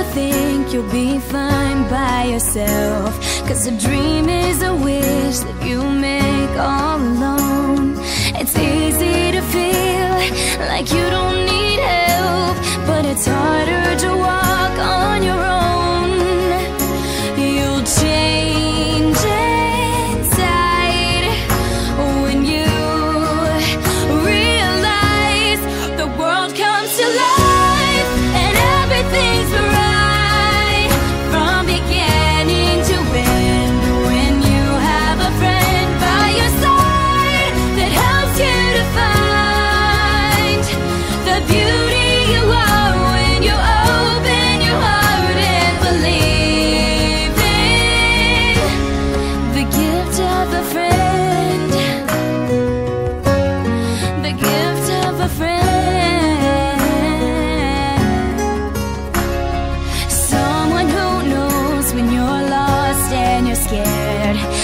you think you'll be fine by yourself? Cause a dream is a wish that you make all alone. It's easy to feel like you don't hard